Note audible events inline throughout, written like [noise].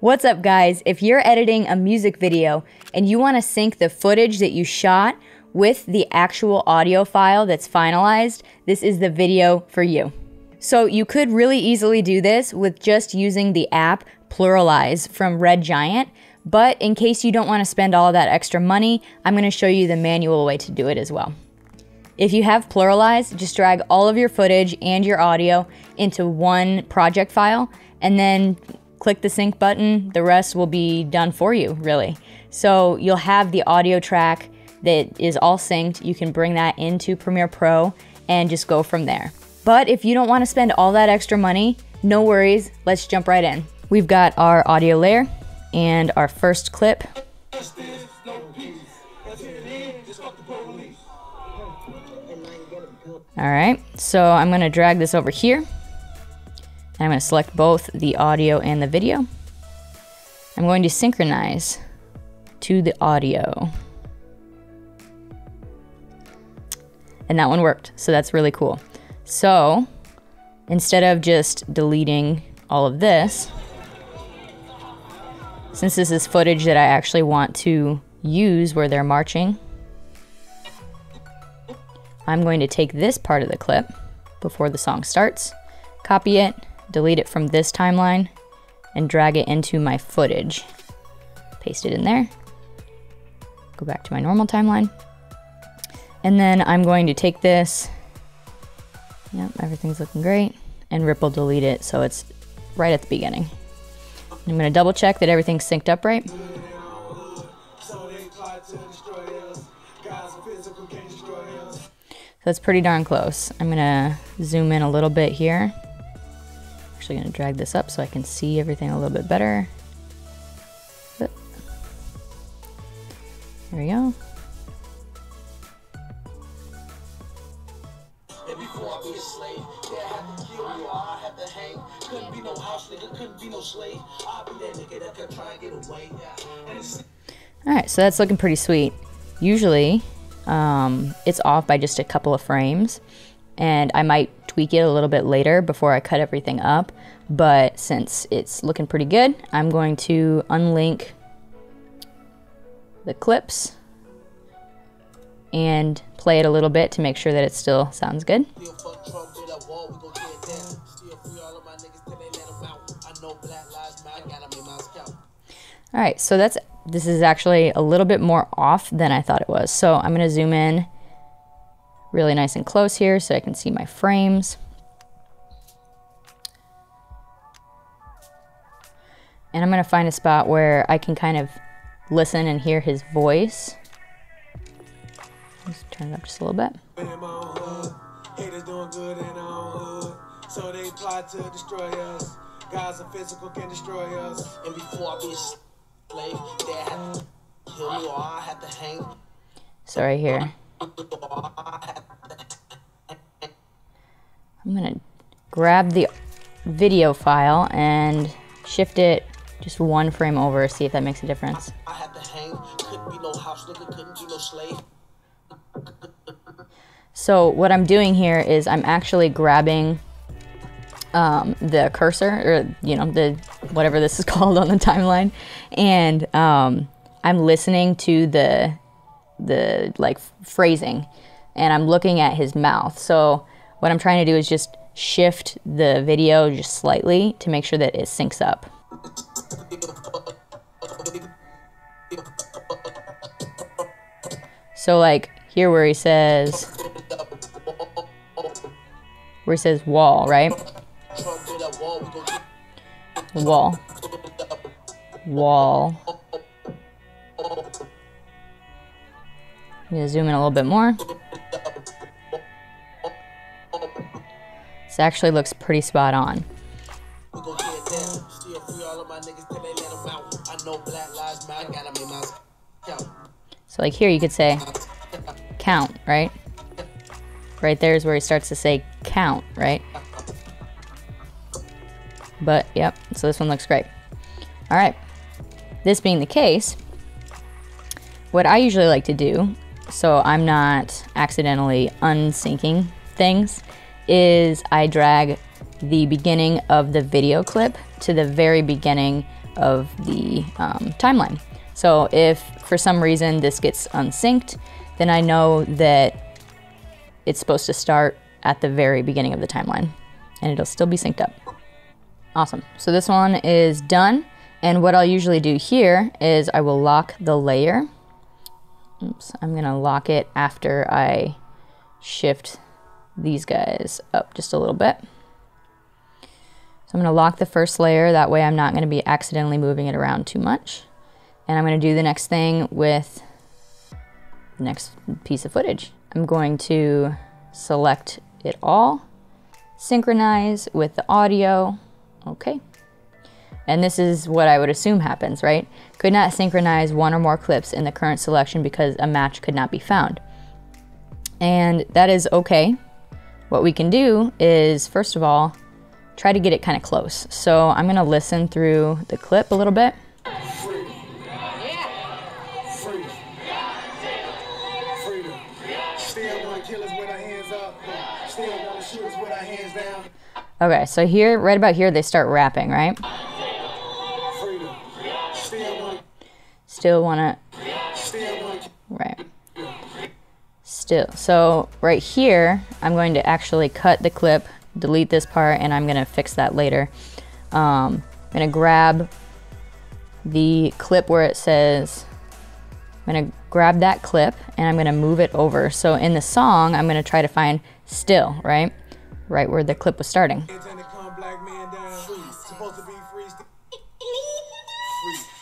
What's up, guys? If you're editing a music video and you want to sync the footage that you shot with the actual audio file that's finalized, this is the video for you. So, you could really easily do this with just using the app PluralEyes from Red Giant. But in case you don't want to spend all that extra money, I'm going to show you the manual way to do it as well. If you have PluralEyes, just drag all of your footage and your audio into one project file and then click the sync button. The rest will be done for you, really. So you'll have the audio track that is all synced. You can bring that into Premiere Pro and just go from there. But if you don't want to spend all that extra money, no worries. Let's jump right in. We've got our audio layer and our first clip. All right, so I'm gonna drag this over here. I'm gonna select both the audio and the video. I'm going to synchronize to the audio. And that one worked, so that's really cool. So, instead of just deleting all of this, since this is footage that I actually want to use where they're marching, I'm going to take this part of the clip before the song starts, copy it, delete it from this timeline, and drag it into my footage. Paste it in there. Go back to my normal timeline. And then I'm going to take this, yep, everything's looking great, and ripple delete it so it's right at the beginning. I'm gonna double check that everything's synced up right. So it's pretty darn close. I'm gonna zoom in a little bit here. Actually gonna drag this up so I can see everything a little bit better. There we go. Alright, so that's looking pretty sweet. Usually, um, it's off by just a couple of frames, and I might tweak it a little bit later before I cut everything up. But since it's looking pretty good, I'm going to unlink the clips and play it a little bit to make sure that it still sounds good. All right, so that's this is actually a little bit more off than I thought it was. So I'm gonna zoom in really nice and close here so I can see my frames. And I'm gonna find a spot where I can kind of listen and hear his voice. Let's turn it up just a little bit. So they plot to destroy us. Guys are physical can destroy us. And before I be a slave, they have to kill me or I have to hang. So right here. I'm gonna grab the video file and shift it just one frame over, see if that makes a difference. So what I'm doing here is I'm actually grabbing um, the cursor, or you know, the whatever this is [laughs] called on the timeline, and um, I'm listening to the the like phrasing, and I'm looking at his mouth. So what I'm trying to do is just shift the video just slightly to make sure that it syncs up. So like here where he says where he says wall, right? Wall. Wall. I'm gonna zoom in a little bit more. This actually looks pretty spot on. So like here you could say count, right? Right there is where he starts to say count, right? But yep, so this one looks great. All right, this being the case, what I usually like to do, so I'm not accidentally unsyncing things, is I drag the beginning of the video clip to the very beginning of the um, timeline. So if for some reason this gets unsynced, then I know that it's supposed to start at the very beginning of the timeline and it'll still be synced up. Awesome. So this one is done. And what I'll usually do here is I will lock the layer. Oops, I'm gonna lock it after I shift these guys up just a little bit. So I'm gonna lock the first layer, that way I'm not gonna be accidentally moving it around too much. And I'm gonna do the next thing with the next piece of footage. I'm going to select it all, synchronize with the audio, okay. And this is what I would assume happens, right? Could not synchronize one or more clips in the current selection because a match could not be found. And that is okay. What we can do is, first of all, try to get it kind of close. So I'm gonna listen through the clip a little bit. Okay, so here, right about here, they start rapping, right? Still wanna, right. Still, so right here, I'm going to actually cut the clip, delete this part, and I'm gonna fix that later. Um, I'm gonna grab the clip where it says, I'm gonna grab that clip and I'm gonna move it over. So in the song, I'm gonna try to find still, right? right where the clip was starting. [laughs]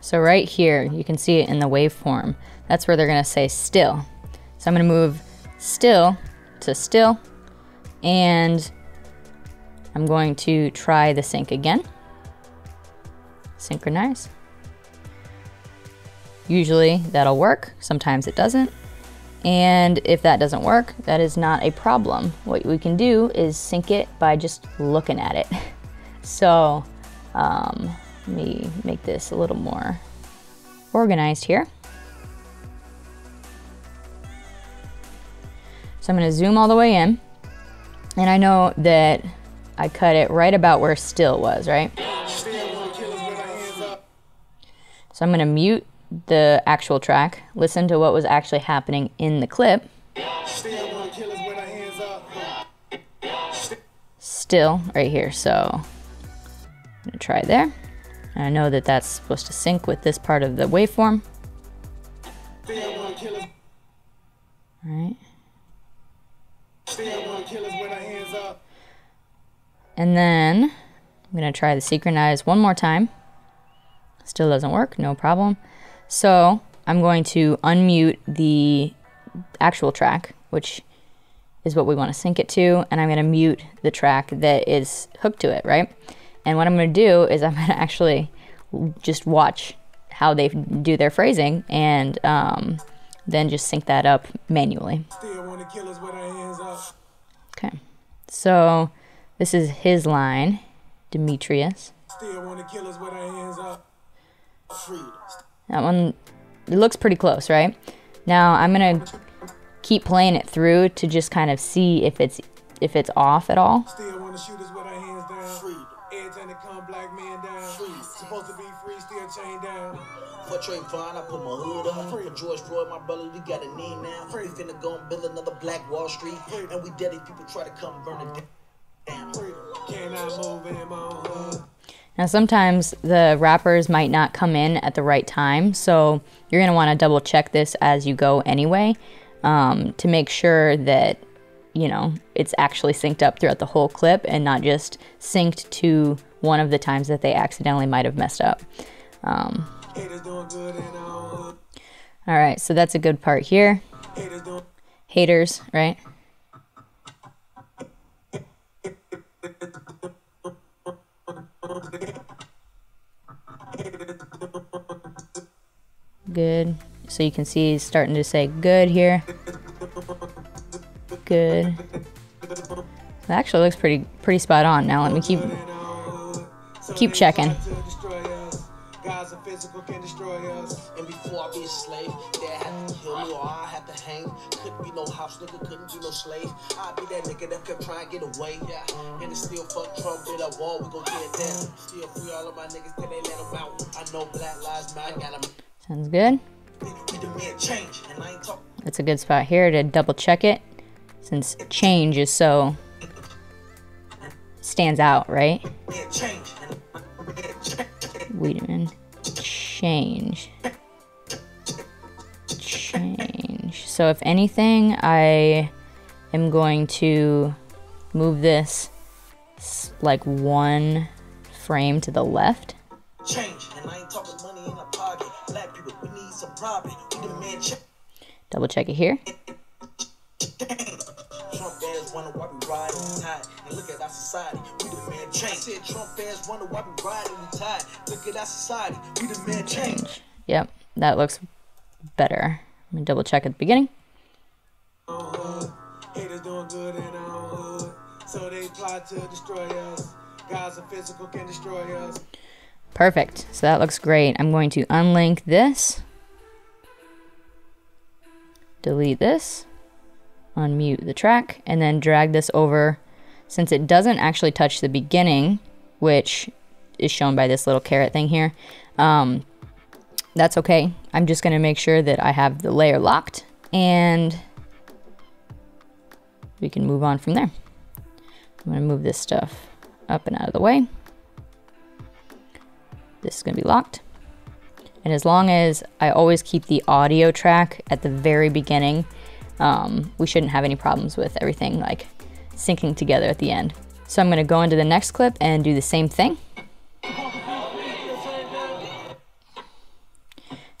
So right here, you can see it in the waveform. That's where they're gonna say still. So I'm gonna move still to still and I'm going to try the sync again. Synchronize. Usually that'll work, sometimes it doesn't. And if that doesn't work, that is not a problem. What we can do is sync it by just looking at it. [laughs] So um, let me make this a little more organized here. So I'm gonna zoom all the way in. And I know that I cut it right about where still was, right? So I'm gonna mute the actual track, listen to what was actually happening in the clip. Still right here, so I'm gonna try there. And I know that that's supposed to sync with this part of the waveform. All right. And then I'm gonna try the synchronize one more time. Still doesn't work, no problem. So I'm going to unmute the actual track, which is what we want to sync it to, and I'm going to mute the track that is hooked to it, right? And what I'm going to do is I'm going [laughs] to actually just watch how they do their phrasing and um, then just sync that up manually. Okay, so this is his line, Demetrius. That one, it looks pretty close, right? Now I'm gonna keep playing it through to just kind of see if it's if it's off at all. I put my hood up. For George Floyd, my brother, we got a name now. We finna go and build another Black Wall Street. And we dead if people try to come burn it down. Now, sometimes the rappers might not come in at the right time, so you're going to want to double check this as you go anyway um, to make sure that, you know, it's actually synced up throughout the whole clip and not just synced to one of the times that they accidentally might have messed up. Um, all right, so that's a good part here. Haters, right? Good. So you can see he's starting to say good here. Good. That actually looks pretty pretty spot on. Now let me keep keep checking. Couldn't be no slave. I'd be that nigga that kept trying to get away. Yeah, and it's still fuck Trump with a wall, we gon' it down. Still free all of my niggas till they let them out. I know Black Lives Matter, got them. Sounds good. That's a good spot here to double check it since change is so stands out, right? Wait a minute. Change. Change. So if anything, I am going to move this like one frame to the left. change. And I ain't talking money in a pocket. Black people, we need some profit. We demand change. Double check it here. Trump fans wonder why we ride and tied. And look at our society. We demand change. Said Trump fans wonder why we ride and tied. Look at our society. We demand change. Yep, that looks better. Let me double check at the beginning. Haters doing good in our own hood, so they plot to destroy us. God's a physical can destroy us. Perfect. So that looks great. I'm going to unlink this, delete this, unmute the track, and then drag this over. Since it doesn't actually touch the beginning, which is shown by this little caret thing here, um, that's okay. I'm just to make sure that I have the layer locked and we can move on from there. I'm to move this stuff up and out of the way. This is to be locked. And as long as I always keep the audio track at the very beginning, um, we shouldn't have any problems with everything like syncing together at the end. So I'm to go into the next clip and do the same thing.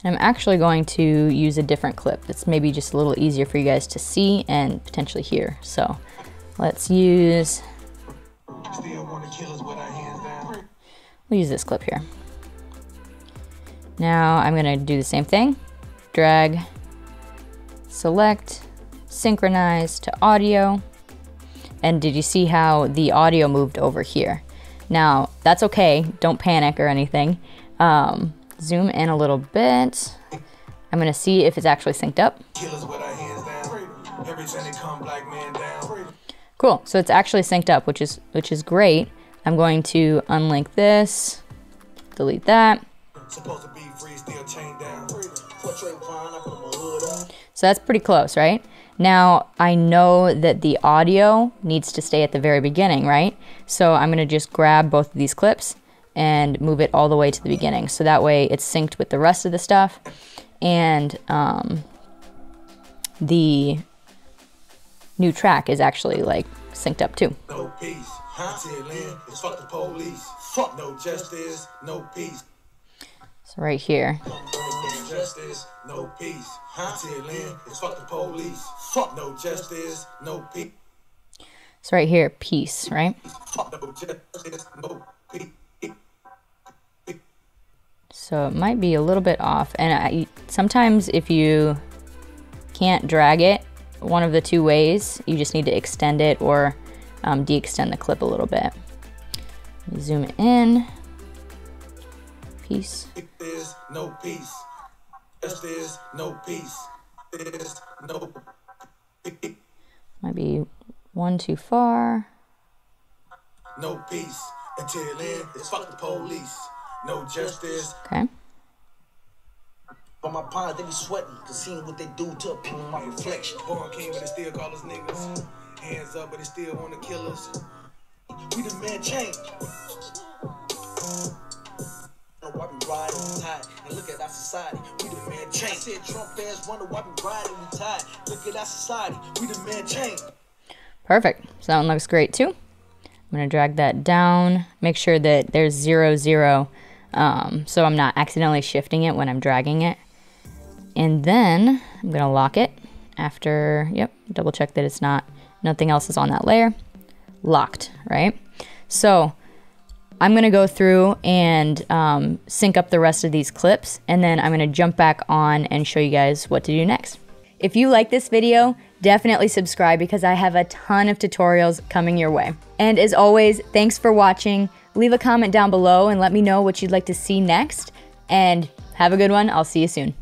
And I'm actually going to use a different clip that's maybe just a little easier for you guys to see and potentially hear. So let's use, we'll use this clip here. Now I'm gonna do the same thing. Drag, select, synchronize to audio. And did you see how the audio moved over here? Now, that's okay. Don't panic or anything. Um, zoom in a little bit. I'm gonna see if it's actually synced up. Kill us with our hands down. Every time they come, black man down. Cool. So it's actually synced up, which is which is great. I'm going to unlink this, delete that. Supposed to be free, still chained down. Portrait Vine, I put my hood on. So that's pretty close, right? Now I know that the audio needs to stay at the very beginning, right? So I'm gonna just grab both of these clips and move it all the way to the beginning. So that way it's synced with the rest of the stuff and um, the new track is actually like synced up too. No peace. Until then, it's fuck the police. Fuck no justice, no peace. So right here, justice, no peace. Until then, it's fuck the police. Fuck no justice, no peace. so right here, peace, right? Justice, peace. So it might be a little bit off. And I, sometimes if you can't drag it one of the two ways, you just need to extend it or um, de-extend the clip a little bit. Zoom it in. Peace. There's no peace. Justice, no peace. There's no peace. Might be one too far. No peace. Until then, it's fuck the police. No justice. Okay. On my pond, they be sweating, cause seeing what they do to a people, my reflection. Born king, but they still call us niggas. Hands up, but they still wanna kill us. We demand change. Know Why we ride and and look at our society. We demand change. I said Trump fans wonder why we ride and tied. Look at our society. We demand change. Perfect. So that one looks great too. I'm gonna drag that down. Make sure that there's zero zero, um, so I'm not accidentally shifting it when I'm dragging it. And then I'm gonna lock it after. Yep. Double check that it's not. Nothing else is on that layer. Locked. Right. So I'm gonna go through and um, sync up the rest of these clips, and then I'm gonna jump back on and show you guys what to do next. If you like this video, definitely subscribe because I have a ton of tutorials coming your way. And as always, thanks for watching. Leave a comment down below and let me know what you'd like to see next. And have a good one. I'll see you soon.